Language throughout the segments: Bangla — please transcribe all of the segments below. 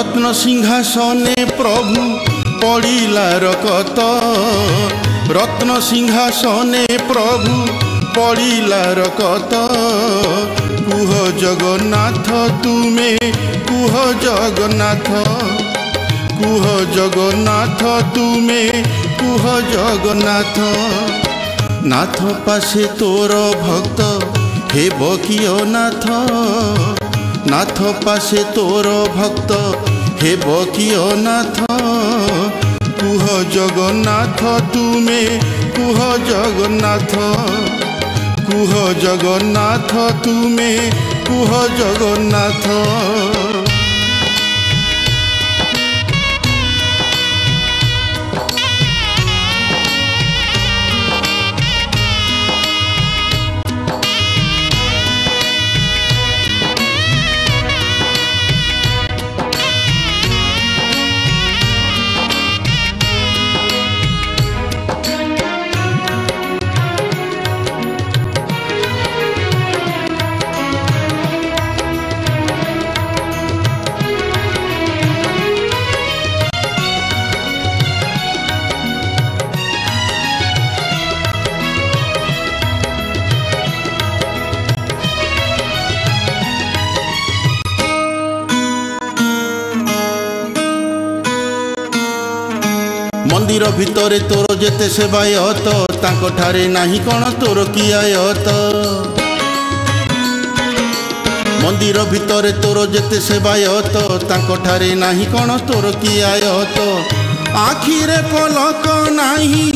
রত্ন সিংহাসনে প্রভু পড়িলা রকত রত্ন সিংহাসনে প্রভু পড়িলা রকত কুহ জগন্নাথ তুমি কুহ জগন্নাথ কুহ জগন্নাথ তুমি কুহ জগন্নাথ নাথ পাশে তোর ভক্ত হে বকিও নাথ নাথ পাশে তোর ভক্ত হেব কিয় নাথ কুহ জগন্নাথ তুমি কুহ জগন্নাথ কুহ জগন্নাথ তুমি কুহ জগন্নাথ ମନ୍ଦିର ଭିତରେ ତୋର ଯେତେ ସେବାୟତ ତାଙ୍କଠାରେ ନାହିଁ କ'ଣ ତୋର କିଆୟତ ମନ୍ଦିର ଭିତରେ ତୋର ଯେତେ ସେବାୟତ ତାଙ୍କଠାରେ ନାହିଁ କ'ଣ ତୋର କିଆୟତ ଆଖିରେ ପଲକ ନାହିଁ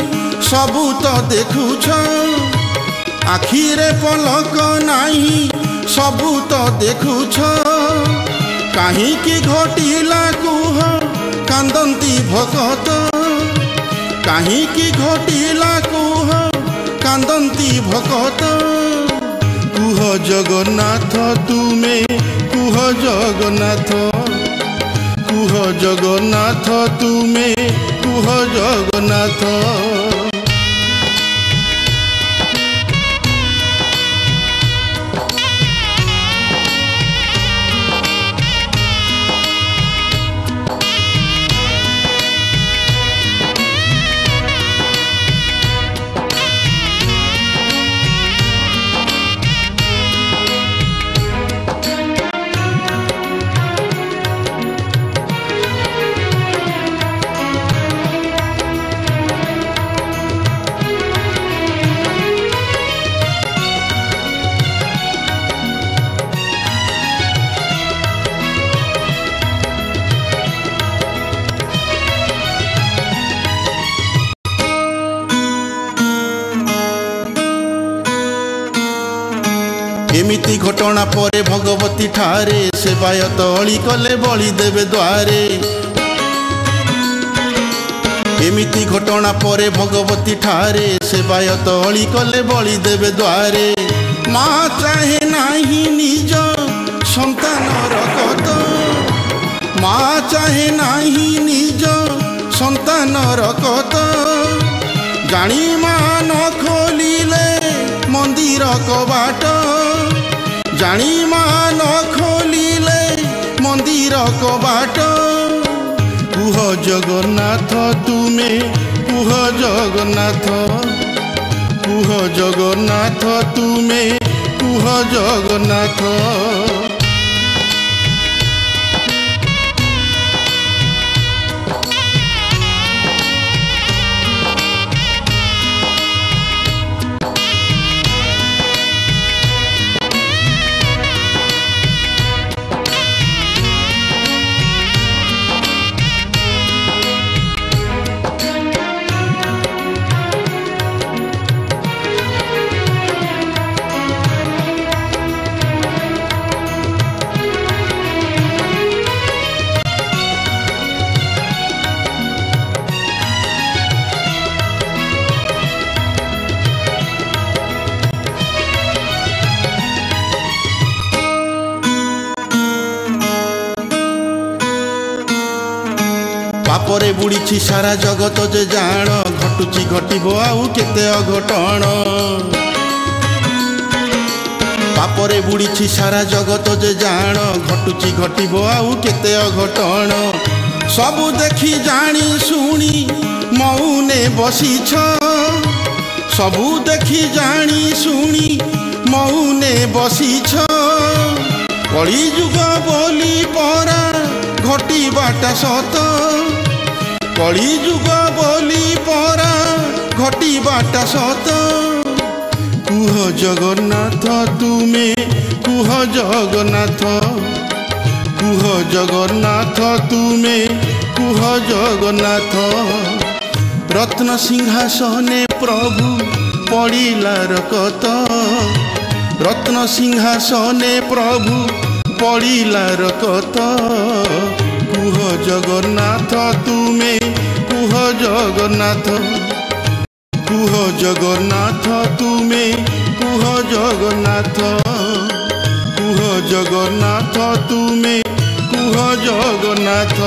ସବୁ ତ ଦେଖୁଛ ଆଖିରେ ପଲକ ନାହିଁ ସବୁ ତ ଦେଖୁଛ କାହିଁକି ଘଟିଲା କୁହ କାନ୍ଦନ୍ତି ଭକତ କାହିଁକି ଘଟିଲା କୁହ କାନ୍ଦନ୍ତି ଭକତ କୁହ ଜଗନ୍ନାଥ ତୁମେ କୁହ ଜଗନ୍ନାଥ କୁହ ଜଗନ୍ନାଥ ତୁମେ କୁହ ଜଗନ୍ନାଥ এমিতি ঘটনা পরে ভগবতী ঠারে সে বায়ত অলি কলে বলি দেবে দ্বারে এমিতি ঘটনা পরে ভগবতী ঠারে সে বায়ত অলি কলে বলি দেবে দ্বারে মা চাহে নাহি নিজ সন্তান রকত মা চাহে নাহি নিজ সন্তান রকত জানি মা ମନ୍ଦିର କବାଟ ଜାଣି ମାନ ଖୋଲିଲେ ମନ୍ଦିର କବାଟ କୁହ ଜଗନ୍ନାଥ ତୁମେ କୁହ ଜଗନ୍ନାଥ କୁହ ଜଗନ୍ନାଥ ତୁମେ କୁହ ଜଗନ୍ନାଥ ପାପରେ ବୁଡ଼ିଛି ସାରା ଜଗତ ଯେ ଜାଣ ଘଟୁଛି ଘଟିବ ଆଉ କେତେ ଅଘଟଣ ପାପରେ ବୁଡ଼ିଛି ସାରା ଜଗତ ଯେ ଜାଣ ଘଟୁଛି ଘଟିବ ଆଉ କେତେ ଅଘଟଣ ସବୁ ଦେଖି ଜାଣି ଶୁଣି ମଉନେ ବସିଛ ସବୁ ଦେଖି ଜାଣି ଶୁଣି ମଉନେ ବସିଛ କଳିଯୁଗ ବୋଲି ପରା ଘଟିବାଟା ସତ जुग परा घटी बाटा सत कुह जगन्नाथ तुमे कुह जगन्नाथ कुह जगन्नाथ तुमे कुह जगन्नाथ रत्न प्रभु रत्नसिंहास नभु रत्न रत्नसिंहासन प्रभु पढ कुह जगन्नाथ तुमे कह जगन्नाथ कह जगन्नाथ तुमे कह जगन्नाथ कह जगन्नाथ तुमे कह जगन्नाथ